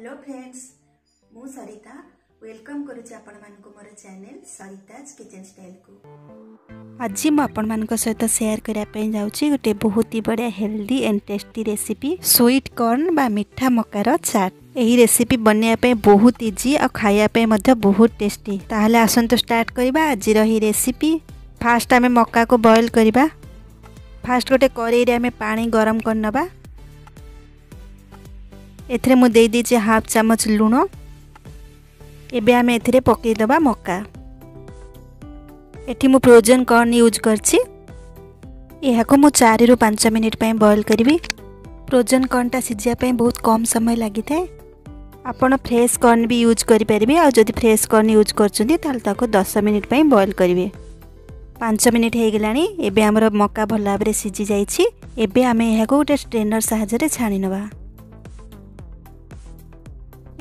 Hello friends ମୁଁ Sarita welcome କରୁଛି ଆପଣମାନଙ୍କୁ ମୋର ଚ୍ୟାନେଲ୍ ସରିତାଜ୍ କିଚେନ୍ ଷ୍ଟାଇଲ୍କୁ ଆଜି ମୁଁ ଆପଣମାନଙ୍କ ସହିତ ସେୟାର କରିବା ପାଇଁ ଯାଉଛି ଗୋଟେ ବହୁତ ହି ବଢ଼ିଆ healthy and tasty recipe sweet corn ବା ମିଠା ମକାର ଚାଟ୍ ଏହି ରେସିପି ବନେଇବା ପାଇଁ ବହୁତ ଇଜି ଆଉ ଖାଇବା ପାଇଁ ମଧ୍ୟ ବହୁତ ଟେଷ୍ଟି ତାହେଲେ ଆସନ୍ତୁ ଷ୍ଟାର୍ଟ କରିବା ଆଜିର ଏହି ରେସିପି ଫାର୍ଷ୍ଟ ଆମେ ମକାକୁ ବଏଲ୍ କରିବା ଫାର୍ଷ୍ଟ ଗୋଟେ କରେଇରେ ଆମେ ପାଣି ଗରମ କରିନେବା ଏଥିରେ ମୁଁ ଦେଇଦେଇଛି ହାଫ୍ ଚାମଚ ଲୁଣ ଏବେ ଆମେ ଏଥିରେ ପକାଇଦେବା ମକା ଏଠି ମୁଁ ଫ୍ରୋଜନ୍ କର୍ନ ୟୁଜ୍ କରିଛି ଏହାକୁ ମୁଁ ଚାରିରୁ ପାଞ୍ଚ ମିନିଟ୍ ପାଇଁ ବଏଲ୍ କରିବି ଫ୍ରୋଜନ୍ କର୍ଣ୍ଣଟା ସିଝିବା ପାଇଁ ବହୁତ କମ୍ ସମୟ ଲାଗିଥାଏ ଆପଣ ଫ୍ରେଶ୍ କର୍ଣ୍ଣ ବି ୟୁଜ୍ କରିପାରିବେ ଆଉ ଯଦି ଫ୍ରେଶ୍ କର୍ଣ୍ଣ ୟୁଜ୍ କରୁଛନ୍ତି ତାହେଲେ ତାକୁ ଦଶ ମିନିଟ୍ ପାଇଁ ବଏଲ୍ କରିବେ ପାଞ୍ଚ ମିନିଟ୍ ହୋଇଗଲାଣି ଏବେ ଆମର ମକା ଭଲ ଭାବରେ ସିଝି ଯାଇଛି ଏବେ ଆମେ ଏହାକୁ ଗୋଟେ ଷ୍ଟ୍ରେନର୍ ସାହାଯ୍ୟରେ ଛାଣିନେବା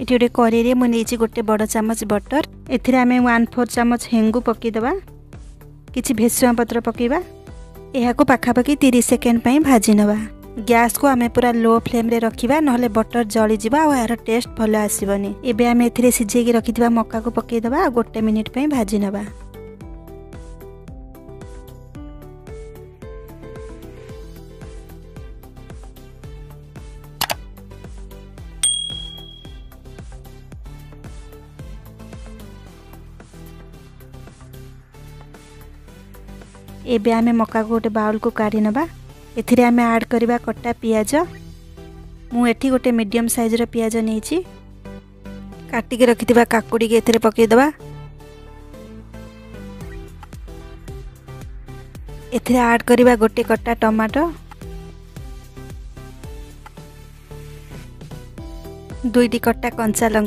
एटि गी म गोटे बड चामच बटर एम वान फोर चामच हेङ्गु पकिदेवा बेसङ पत्र पकेवा यहाँ पाखापाकेन्ड को न्यास पूरा लो रे रकि नहोला बटर जो अब यहाँ टेस्ट भयो आसे सिजक रि मका पकेद दबा गोटे मिनटप भाजि एमे मकाउलको काढि नमे आड्दा कटा पियाज मि गे मिडम सइज र पिया एथिरे पके देबा एथिरे पकेद करबा गोटे कटा टमाटर दुईटी कटा कञ्चा ला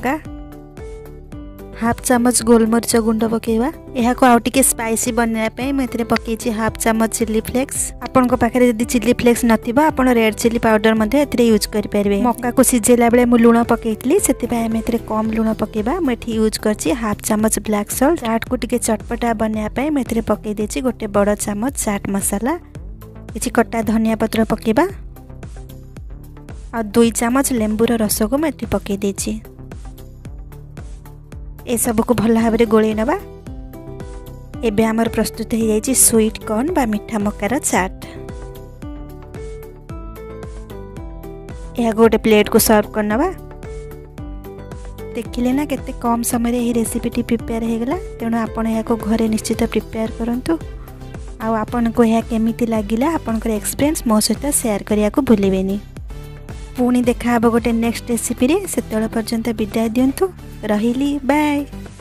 हाफ चामच गोलमरीच गुंड पकेवा यहाँ आउ टे स्पाइसी बनवाई मुझे पकई हाफ चामच चिल्ली फ्लेक्स आपन पाखे चिल्ली फ्लेक्स ना रेड चिल्ली पाउडर ए यूज करेंगे मका को सीझेला बेले मुझ लुण पकई से कम लुण पकेवा मुझे यूज कर हाफ चामच ब्लाक सल्ट चाट को चटपटा बनवाई मुझे पकईदे गोटे बड़ चामच चाट मसाला किसी कटा धनिया पत्र पकवा आ दुई चामच लेंबूर रस को मुझे पकईदे ଏସବୁକୁ ଭଲ ଭାବରେ ଗୋଳେଇ ନେବା ଏବେ ଆମର ପ୍ରସ୍ତୁତ ହୋଇଯାଇଛି ସୁଇଟ୍ କର୍ଣ୍ଣ ବା ମିଠା ମକାର ଚାଟ୍ ଏହାକୁ ଗୋଟେ ପ୍ଲେଟ୍କୁ ସର୍ଭ କରିନେବା ଦେଖିଲେ ନା କେତେ କମ୍ ସମୟରେ ଏହି ରେସିପିଟି ପ୍ରିପେୟାର ହୋଇଗଲା ତେଣୁ ଆପଣ ଏହାକୁ ଘରେ ନିଶ୍ଚିତ ପ୍ରିପେୟାର କରନ୍ତୁ ଆଉ ଆପଣଙ୍କୁ ଏହା କେମିତି ଲାଗିଲା ଆପଣଙ୍କର ଏକ୍ସପିରିଏନ୍ସ ମୋ ସହିତ ସେୟାର କରିବାକୁ ଭୁଲିବେନି पुनि दे खाब गोटे नेक्स्ट देसी पिरे, से तोला पर जोंते बिदा दियोंतु, रहीली, बाई!